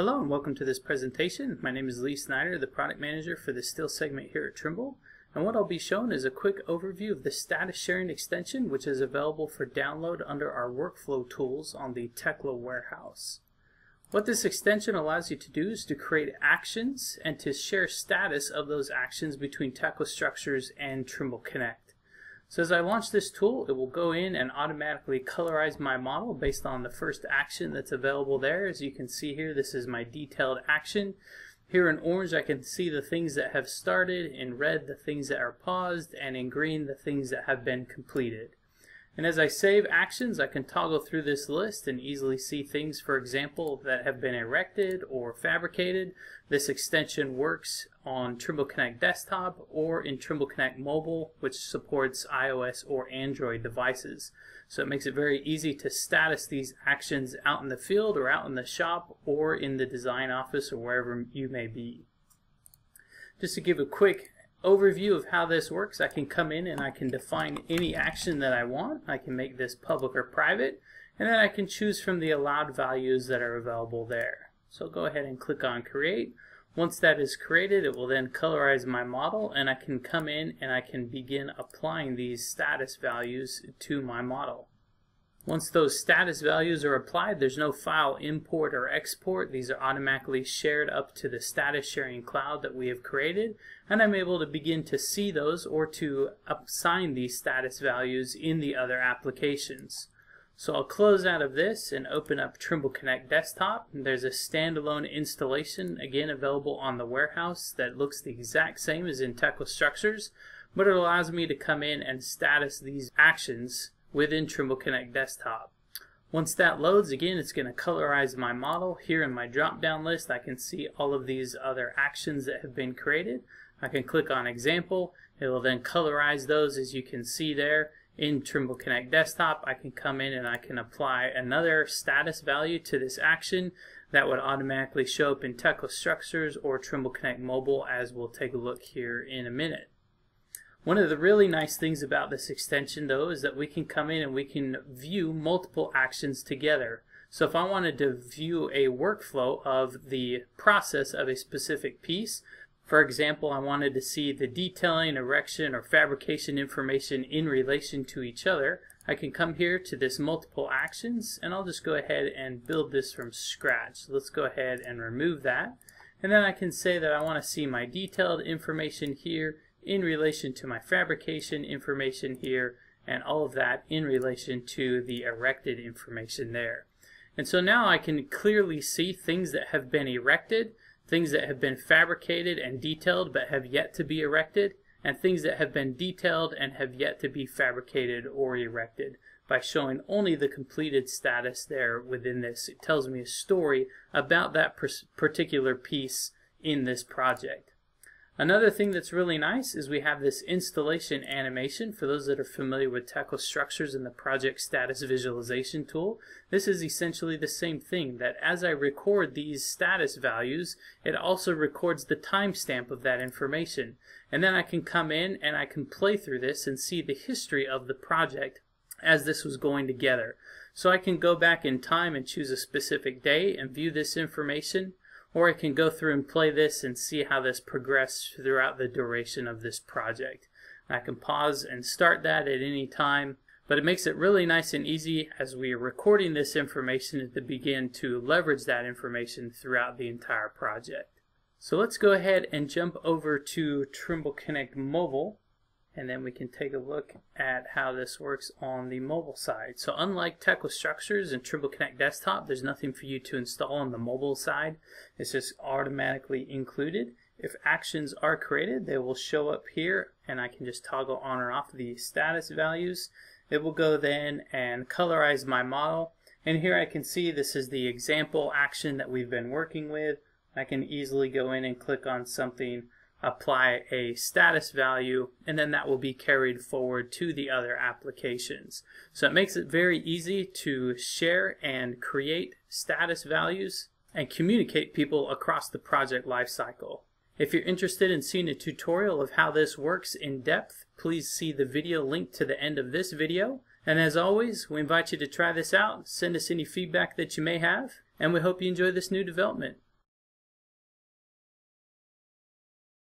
Hello and welcome to this presentation. My name is Lee Snyder, the product manager for the Steel segment here at Trimble. And what I'll be showing is a quick overview of the status sharing extension which is available for download under our workflow tools on the Tekla warehouse. What this extension allows you to do is to create actions and to share status of those actions between Tekla structures and Trimble Connect. So as I launch this tool, it will go in and automatically colorize my model based on the first action that's available there. As you can see here, this is my detailed action. Here in orange, I can see the things that have started, in red, the things that are paused, and in green, the things that have been completed. And as I save actions, I can toggle through this list and easily see things, for example, that have been erected or fabricated. This extension works on Trimble Connect Desktop or in Trimble Connect Mobile, which supports iOS or Android devices. So it makes it very easy to status these actions out in the field or out in the shop or in the design office or wherever you may be. Just to give a quick overview of how this works, I can come in and I can define any action that I want. I can make this public or private, and then I can choose from the allowed values that are available there. So go ahead and click on create. Once that is created, it will then colorize my model, and I can come in and I can begin applying these status values to my model. Once those status values are applied, there's no file import or export. These are automatically shared up to the status sharing cloud that we have created, and I'm able to begin to see those or to assign these status values in the other applications. So I'll close out of this and open up Trimble Connect Desktop. There's a standalone installation, again available on the warehouse that looks the exact same as in Tekla Structures, but it allows me to come in and status these actions within Trimble Connect Desktop. Once that loads, again, it's going to colorize my model. Here in my drop-down list, I can see all of these other actions that have been created. I can click on Example. It will then colorize those as you can see there. In Trimble Connect Desktop, I can come in and I can apply another status value to this action that would automatically show up in Tekla Structures or Trimble Connect Mobile as we'll take a look here in a minute. One of the really nice things about this extension though is that we can come in and we can view multiple actions together. So if I wanted to view a workflow of the process of a specific piece, for example, I wanted to see the detailing, erection, or fabrication information in relation to each other, I can come here to this multiple actions and I'll just go ahead and build this from scratch. Let's go ahead and remove that. And then I can say that I want to see my detailed information here in relation to my fabrication information here and all of that in relation to the erected information there. And so now I can clearly see things that have been erected, things that have been fabricated and detailed but have yet to be erected, and things that have been detailed and have yet to be fabricated or erected by showing only the completed status there within this. It tells me a story about that particular piece in this project. Another thing that's really nice is we have this installation animation. For those that are familiar with Tekla Structures and the Project Status Visualization tool, this is essentially the same thing, that as I record these status values, it also records the timestamp of that information. And then I can come in and I can play through this and see the history of the project as this was going together. So I can go back in time and choose a specific day and view this information or I can go through and play this and see how this progressed throughout the duration of this project. I can pause and start that at any time, but it makes it really nice and easy as we are recording this information to begin to leverage that information throughout the entire project. So let's go ahead and jump over to Trimble Connect Mobile and then we can take a look at how this works on the mobile side. So unlike Tekla Structures and Trimble Connect Desktop, there's nothing for you to install on the mobile side. It's just automatically included. If actions are created, they will show up here and I can just toggle on or off the status values. It will go then and colorize my model. And here I can see this is the example action that we've been working with. I can easily go in and click on something apply a status value, and then that will be carried forward to the other applications. So it makes it very easy to share and create status values and communicate people across the project lifecycle. If you're interested in seeing a tutorial of how this works in depth, please see the video linked to the end of this video. And as always, we invite you to try this out, send us any feedback that you may have, and we hope you enjoy this new development.